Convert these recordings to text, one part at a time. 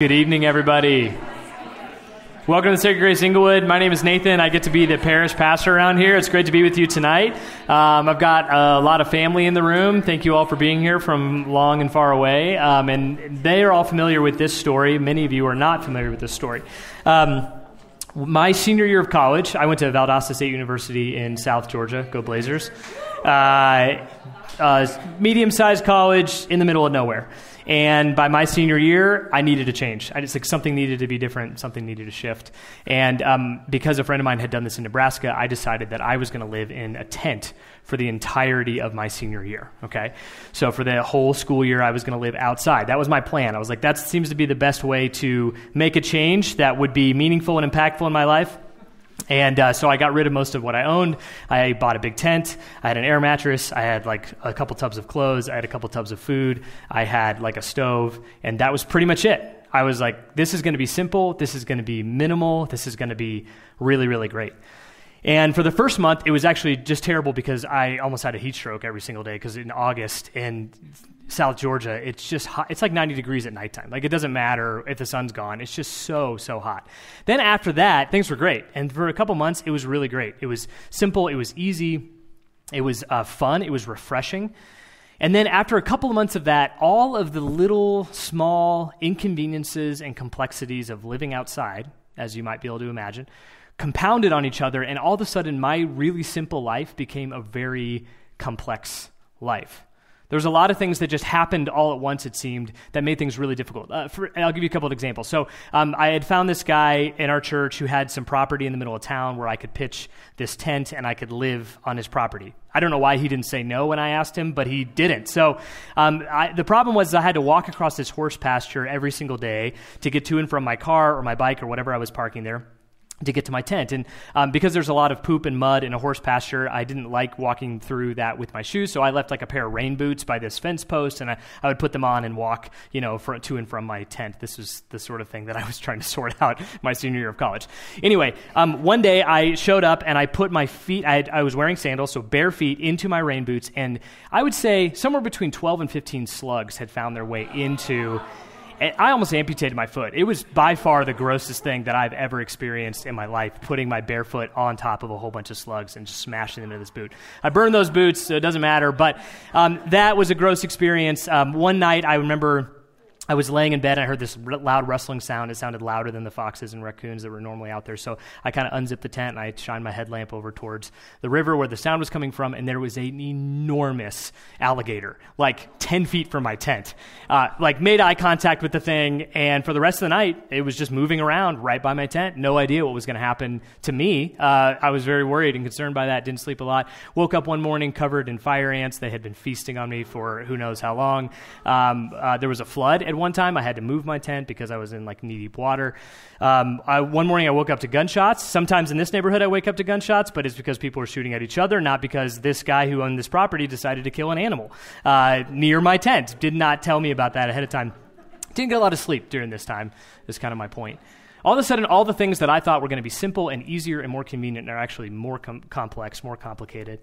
Good evening, everybody. Welcome to Sacred Grace Englewood. My name is Nathan. I get to be the parish pastor around here. It's great to be with you tonight. Um, I've got a lot of family in the room. Thank you all for being here from long and far away. Um, and they are all familiar with this story. Many of you are not familiar with this story. Um, my senior year of college, I went to Valdosta State University in South Georgia. Go Blazers. Uh, uh, medium sized college in the middle of nowhere. And by my senior year, I needed to change. I just like something needed to be different, something needed to shift. And um, because a friend of mine had done this in Nebraska, I decided that I was going to live in a tent for the entirety of my senior year. Okay, so for the whole school year, I was going to live outside. That was my plan. I was like, that seems to be the best way to make a change that would be meaningful and impactful in my life. And uh, so I got rid of most of what I owned. I bought a big tent. I had an air mattress. I had like a couple tubs of clothes. I had a couple tubs of food. I had like a stove. And that was pretty much it. I was like, this is going to be simple. This is going to be minimal. This is going to be really, really great. And for the first month, it was actually just terrible because I almost had a heat stroke every single day because in August in South Georgia, it's just hot. It's like 90 degrees at nighttime. Like it doesn't matter if the sun's gone. It's just so, so hot. Then after that, things were great. And for a couple months, it was really great. It was simple. It was easy. It was uh, fun. It was refreshing. And then after a couple of months of that, all of the little small inconveniences and complexities of living outside, as you might be able to imagine, compounded on each other, and all of a sudden, my really simple life became a very complex life. There was a lot of things that just happened all at once, it seemed, that made things really difficult. Uh, for, I'll give you a couple of examples. So, um, I had found this guy in our church who had some property in the middle of town where I could pitch this tent and I could live on his property. I don't know why he didn't say no when I asked him, but he didn't. So, um, I, the problem was I had to walk across this horse pasture every single day to get to and from my car or my bike or whatever I was parking there to get to my tent. And um, because there's a lot of poop and mud in a horse pasture, I didn't like walking through that with my shoes. So I left like a pair of rain boots by this fence post, and I, I would put them on and walk, you know, for, to and from my tent. This was the sort of thing that I was trying to sort out my senior year of college. Anyway, um, one day I showed up and I put my feet, I, had, I was wearing sandals, so bare feet, into my rain boots, and I would say somewhere between 12 and 15 slugs had found their way into I almost amputated my foot. It was by far the grossest thing that I've ever experienced in my life, putting my bare foot on top of a whole bunch of slugs and just smashing them into this boot. I burned those boots, so it doesn't matter, but um, that was a gross experience. Um, one night, I remember I was laying in bed and I heard this r- loud rustling sound. It sounded louder than the foxes and raccoons that were normally out there. So I kind of unzipped the tent and I shined my headlamp over towards the river where the sound was coming from, and there was an enormous alligator, like 10 feet from my tent. Uh, like, made eye contact with the thing, and for the rest of the night, it was just moving around right by my tent. No idea what was going to happen to me. Uh, I was very worried and concerned by that. Didn't sleep a lot. Woke up one morning covered in fire ants. They had been feasting on me for who knows how long. Um, uh, there was a flood at one time. I had to move my tent because I was in like knee deep water. Um, I, one morning I woke up to gunshots. Sometimes in this neighborhood I wake up to gunshots, but it's because people are shooting at each other, not because this guy who owned this property decided to kill an animal uh, near my tent. Did not tell me about that ahead of time. Didn't get a lot of sleep during this time, is kind of my point. All of a sudden, all the things that I thought were going to be simple and easier and more convenient are actually more com- complex, more complicated,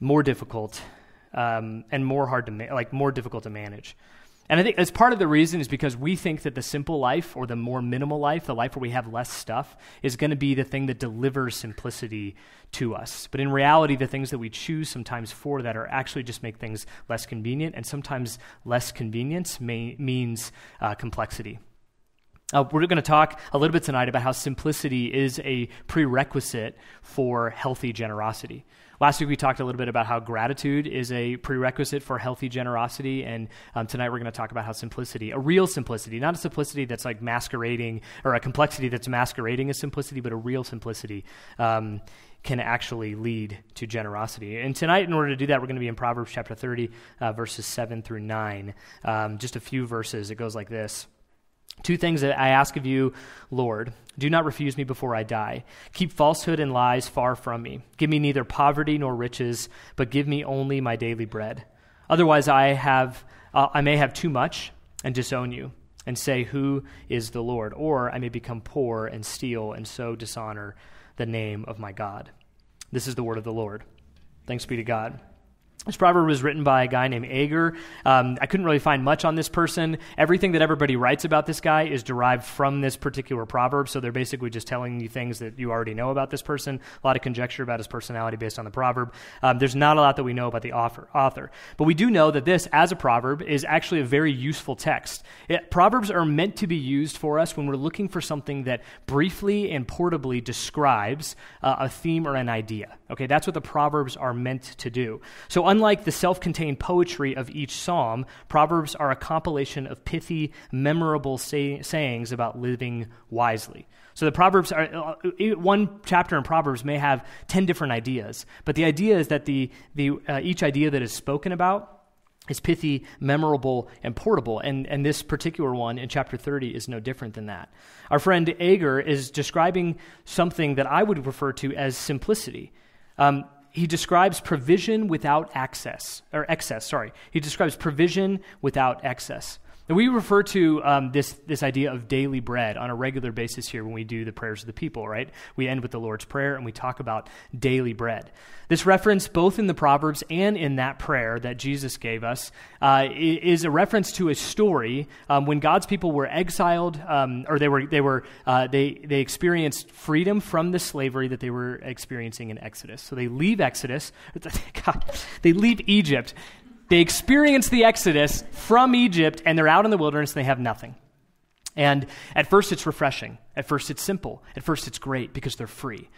more difficult, um, and more hard to ma- like more difficult to manage. And I think as part of the reason is because we think that the simple life or the more minimal life, the life where we have less stuff, is going to be the thing that delivers simplicity to us. But in reality, the things that we choose sometimes for that are actually just make things less convenient, and sometimes less convenience may, means uh, complexity. Uh, we're going to talk a little bit tonight about how simplicity is a prerequisite for healthy generosity. Last week we talked a little bit about how gratitude is a prerequisite for healthy generosity, and um, tonight we're going to talk about how simplicity, a real simplicity, not a simplicity that's like masquerading or a complexity that's masquerading as simplicity, but a real simplicity. Um, can actually lead to generosity. And tonight, in order to do that, we're going to be in Proverbs chapter 30, uh, verses 7 through 9. Um, just a few verses. It goes like this Two things that I ask of you, Lord. Do not refuse me before I die. Keep falsehood and lies far from me. Give me neither poverty nor riches, but give me only my daily bread. Otherwise, I, have, uh, I may have too much and disown you and say, Who is the Lord? Or I may become poor and steal and so dishonor the name of my God. This is the word of the Lord. Thanks be to God. This proverb was written by a guy named Agur. Um, I couldn't really find much on this person. Everything that everybody writes about this guy is derived from this particular proverb, so they're basically just telling you things that you already know about this person. A lot of conjecture about his personality based on the proverb. Um, there's not a lot that we know about the author, author, but we do know that this, as a proverb, is actually a very useful text. It, proverbs are meant to be used for us when we're looking for something that briefly and portably describes uh, a theme or an idea. Okay, that's what the proverbs are meant to do. So unlike the self contained poetry of each psalm, Proverbs are a compilation of pithy, memorable say- sayings about living wisely. So the Proverbs are, uh, one chapter in Proverbs may have 10 different ideas, but the idea is that the, the, uh, each idea that is spoken about is pithy, memorable, and portable. And, and this particular one in chapter 30 is no different than that. Our friend Agur is describing something that I would refer to as simplicity. Um, he describes provision without access, or excess, sorry. He describes provision without excess. And we refer to um, this, this idea of daily bread on a regular basis here when we do the prayers of the people, right? We end with the Lord's Prayer and we talk about daily bread. This reference, both in the Proverbs and in that prayer that Jesus gave us, uh, is a reference to a story um, when God's people were exiled, um, or they were they were uh, they they experienced freedom from the slavery that they were experiencing in Exodus. So they leave Exodus, God, they leave Egypt they experience the Exodus from Egypt and they're out in the wilderness and they have nothing. And at first it's refreshing. At first it's simple. At first it's great because they're free.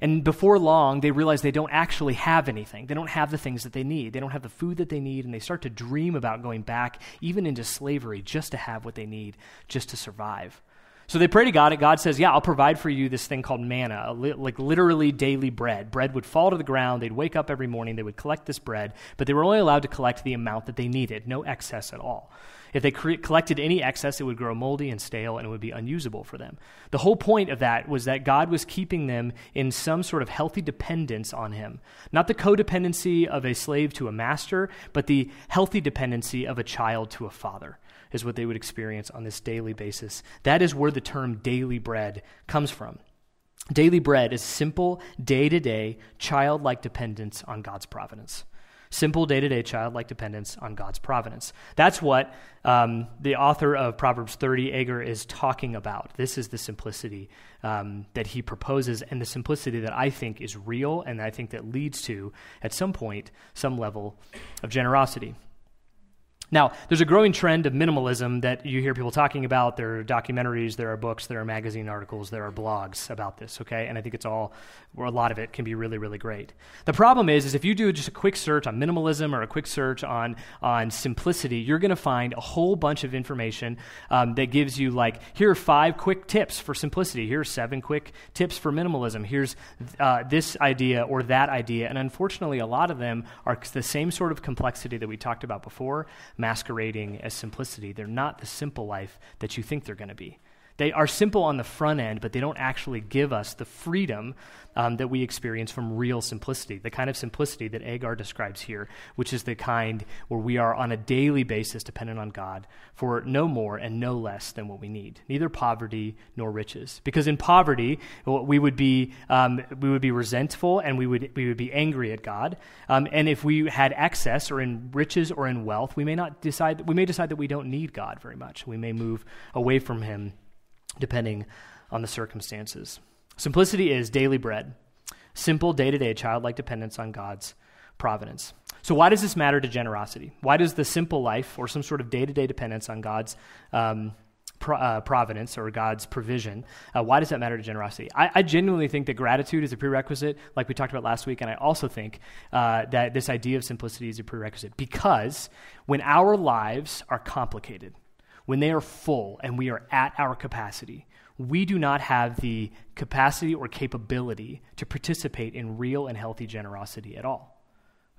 And before long, they realize they don't actually have anything. They don't have the things that they need. They don't have the food that they need, and they start to dream about going back, even into slavery, just to have what they need, just to survive. So they pray to God, and God says, Yeah, I'll provide for you this thing called manna, like literally daily bread. Bread would fall to the ground. They'd wake up every morning. They would collect this bread, but they were only allowed to collect the amount that they needed, no excess at all. If they cre- collected any excess, it would grow moldy and stale and it would be unusable for them. The whole point of that was that God was keeping them in some sort of healthy dependence on Him. Not the codependency of a slave to a master, but the healthy dependency of a child to a father is what they would experience on this daily basis. That is where the term daily bread comes from. Daily bread is simple, day to day, childlike dependence on God's providence. Simple, day to day, childlike dependence on God's providence. That's what um, the author of Proverbs 30, Agur, is talking about. This is the simplicity um, that he proposes, and the simplicity that I think is real, and I think that leads to, at some point, some level of generosity. Now, there's a growing trend of minimalism that you hear people talking about. There are documentaries, there are books, there are magazine articles, there are blogs about this, okay? And I think it's all, or a lot of it can be really, really great. The problem is, is if you do just a quick search on minimalism or a quick search on, on simplicity, you're going to find a whole bunch of information um, that gives you, like, here are five quick tips for simplicity. Here are seven quick tips for minimalism. Here's uh, this idea or that idea. And unfortunately, a lot of them are the same sort of complexity that we talked about before masquerading as simplicity. They're not the simple life that you think they're going to be. They are simple on the front end, but they don't actually give us the freedom um, that we experience from real simplicity, the kind of simplicity that Agur describes here, which is the kind where we are on a daily basis dependent on God for no more and no less than what we need, neither poverty nor riches. Because in poverty, we would be, um, we would be resentful and we would, we would be angry at God. Um, and if we had excess or in riches or in wealth, we may not decide, we may decide that we don't need God very much. We may move away from Him depending on the circumstances. Simplicity is daily bread, simple, day to day, childlike dependence on God's providence. So, why does this matter to generosity? Why does the simple life or some sort of day to day dependence on God's um, pro- uh, providence or God's provision, uh, why does that matter to generosity? I, I, genuinely think that gratitude is a prerequisite, like we talked about last week, and I also think uh, that this idea of simplicity is a prerequisite because when our lives are complicated, when they are full and we are at our capacity, we do not have the capacity or capability to participate in real and healthy generosity at all.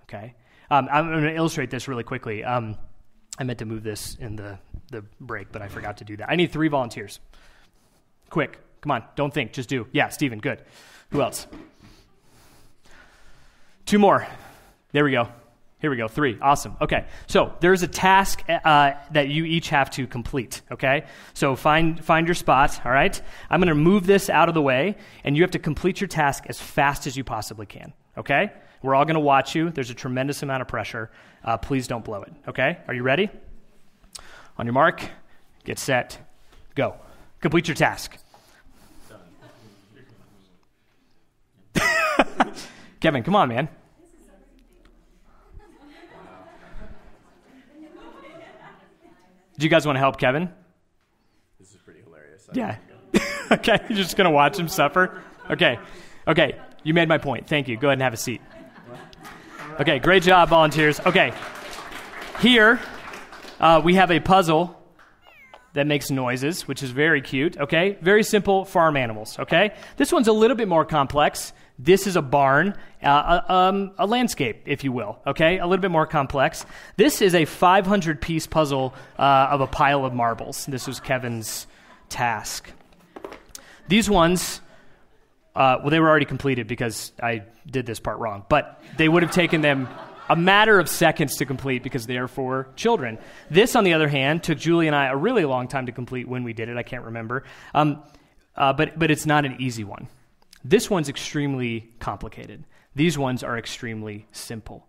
Okay? Um, I'm going to illustrate this really quickly. Um, I meant to move this in the, the break, but I forgot to do that. I need three volunteers. Quick. Come on. Don't think. Just do. Yeah, Stephen. Good. Who else? Two more. There we go. Here we go, three. Awesome. Okay, so there's a task uh, that you each have to complete. Okay, so find find your spot. All right, I'm going to move this out of the way, and you have to complete your task as fast as you possibly can. okay? We're all going to watch you. There's a tremendous amount of pressure. Uh, please don't blow it, okay? Are you ready? On your mark, get set, go. Complete your task. Kevin, come on, man. Do you guys want to help Kevin? This is pretty hilarious. Yeah. okay, you're just going to watch him suffer? Okay. Okay, you made my point. Thank you. Go ahead and have a seat. Okay, great job, volunteers. Okay, here uh, we have a puzzle that makes noises, which is very cute. Okay, very simple farm animals. Okay, this one's a little bit more complex. This is a barn, uh, a, um, a, landscape, if you will. Okay, a little bit more complex. This is a 500 piece puzzle uh, of a pile of marbles. This was Kevin's task. These ones, uh, well, they were already completed because I did this part wrong, but they would have taken them a matter of seconds to complete because they are for children. This, on the other hand, took Julie and I a really long time to complete when we did it. I can't remember. Um, uh, but, but it's not an easy one. This one's extremely complicated. These ones are extremely simple.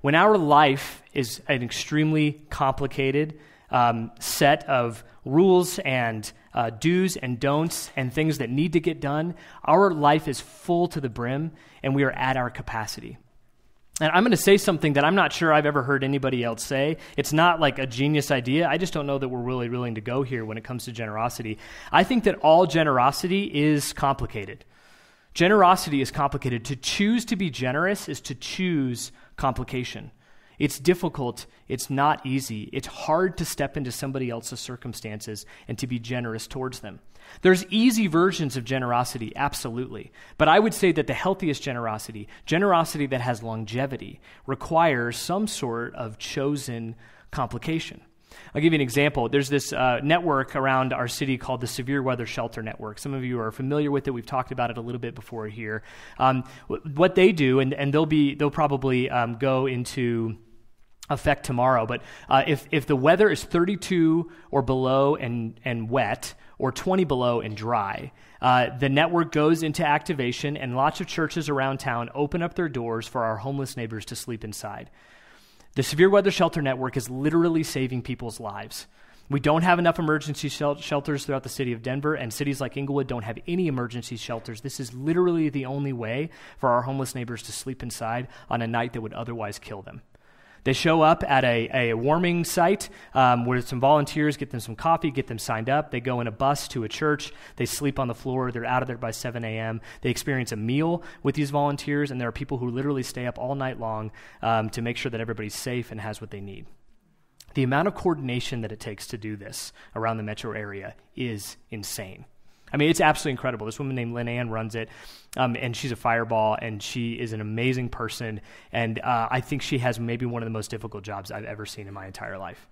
When our life is an extremely complicated um, set of rules and uh, do's and don'ts and things that need to get done, our life is full to the brim and we are at our capacity. And I'm going to say something that I'm not sure I've ever heard anybody else say. It's not like a genius idea. I just don't know that we're really willing to go here when it comes to generosity. I think that all generosity is complicated. Generosity is complicated. To choose to be generous is to choose complication. It's difficult. It's not easy. It's hard to step into somebody else's circumstances and to be generous towards them. There's easy versions of generosity, absolutely. But I would say that the healthiest generosity, generosity that has longevity, requires some sort of chosen complication. I'll give you an example. There's this uh, network around our city called the Severe Weather Shelter Network. Some of you are familiar with it. We've talked about it a little bit before here. Um, what they do, and, and they'll be they'll probably um, go into effect tomorrow. But uh, if if the weather is 32 or below and and wet, or 20 below and dry. Uh, the network goes into activation, and lots of churches around town open up their doors for our homeless neighbors to sleep inside. The Severe Weather Shelter Network is literally saving people's lives. We don't have enough emergency shelters throughout the city of Denver, and cities like Englewood don't have any emergency shelters. This is literally the only way for our homeless neighbors to sleep inside on a night that would otherwise kill them. They show up at a, a warming site um, where some volunteers get them some coffee, get them signed up. They go in a bus to a church. They sleep on the floor. They're out of there by 7 a.m. They experience a meal with these volunteers, and there are people who literally stay up all night long um, to make sure that everybody's safe and has what they need. The amount of coordination that it takes to do this around the metro area is insane. I mean, it's absolutely incredible. This woman named Lynn Ann runs it, um, and she's a fireball, and she is an amazing person. And uh, I think she has maybe one of the most difficult jobs I've ever seen in my entire life.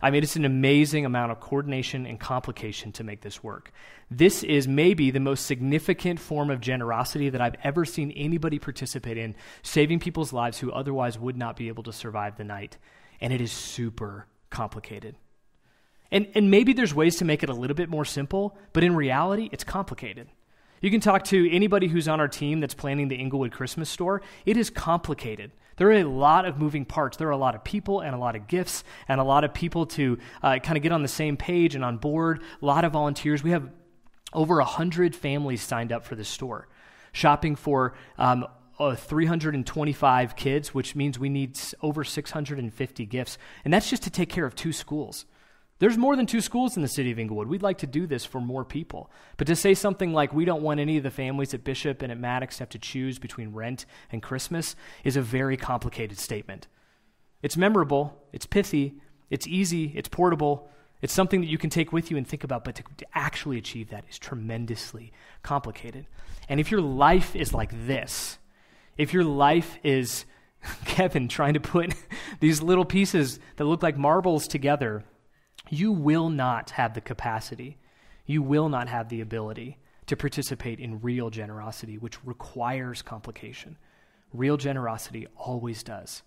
I mean, it's an amazing amount of coordination and complication to make this work. This is maybe the most significant form of generosity that I've ever seen anybody participate in, saving people's lives who otherwise would not be able to survive the night. And it is super complicated. And, and maybe there's ways to make it a little bit more simple, but in reality, it's complicated. You can talk to anybody who's on our team that's planning the Englewood Christmas store. It is complicated. There are a lot of moving parts. There are a lot of people and a lot of gifts and a lot of people to uh, kind of get on the same page and on board. A lot of volunteers. We have over 100 families signed up for the store, shopping for um, uh, 325 kids, which means we need over 650 gifts. And that's just to take care of two schools. There's more than two schools in the city of Englewood. We'd like to do this for more people. But to say something like we don't want any of the families at Bishop and at Maddox to have to choose between rent and Christmas is a very complicated statement. It's memorable, it's pithy, it's easy, it's portable, it's something that you can take with you and think about, but to, to actually achieve that is tremendously complicated. And if your life is like this, if your life is Kevin trying to put these little pieces that look like marbles together you will not have the capacity, you will not have the ability to participate in real generosity, which requires complication. Real generosity always does.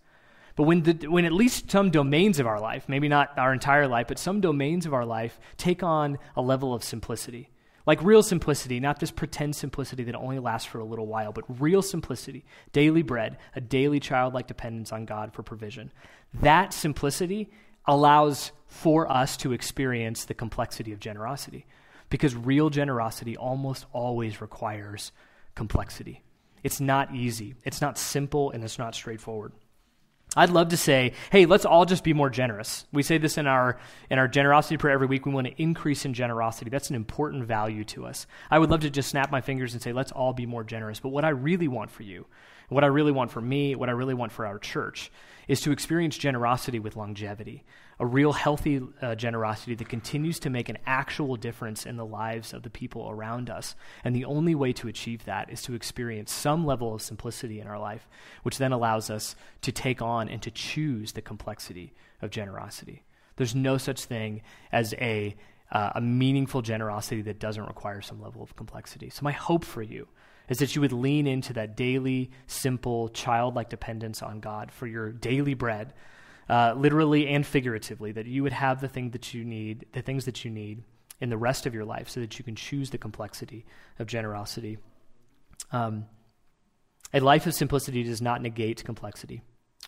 But when, the, when at least some domains of our life, maybe not our entire life, but some domains of our life take on a level of simplicity, Like real simplicity, not this pretend simplicity that only lasts for a little while, but real simplicity, daily bread, a daily childlike dependence on God for provision. That simplicity allows for us to experience the complexity of generosity because real generosity almost always requires complexity. It's not easy, it's not simple, and it's not straightforward. I'd love to say, hey, let's all just be more generous. We say this in our in our generosity prayer every week. We want to increase in generosity. That's an important value to us. I would love to just snap my fingers and say, let's all be more generous. But what I really want for you, what I really want for me, what I really want for our church is to experience generosity with longevity, a real healthy uh, generosity that continues to make an actual difference in the lives of the people around us. And the only way to achieve that is to experience some level of simplicity in our life, which then allows us to take on and to choose the complexity of generosity. There's no such thing as a uh, a meaningful generosity that doesn't require some level of complexity. So, my hope for you is that you would lean into that daily, simple, childlike dependence on God for your daily bread uh, literally and figuratively, that you would have the thing that you need, the things that you need in the rest of your life, so that you can choose the complexity of generosity. Um, a life of simplicity does not negate complexity.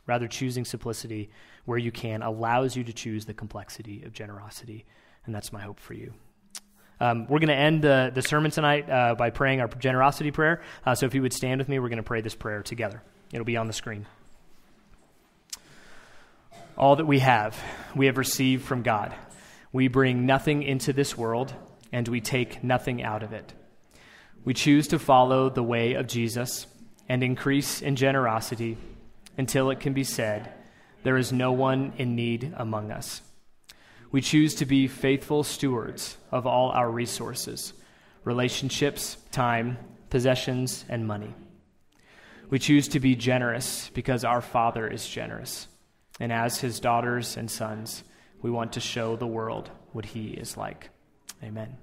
Rather, choosing simplicity where you can allows you to choose the complexity of generosity, and that's my hope for you. Um, we're going to end the, the sermon tonight uh, by praying our generosity prayer. Uh, so if you would stand with me, we're going to pray this prayer together. It'll be on the screen. All that we have, we have received from God. We bring nothing into this world, and we take nothing out of it. We choose to follow the way of Jesus and increase in generosity until it can be said, There is no one in need among us. We choose to be faithful stewards of all our resources relationships, time, possessions, and money. We choose to be generous because our Father is generous. And as his daughters and sons, we want to show the world what he is like. Amen.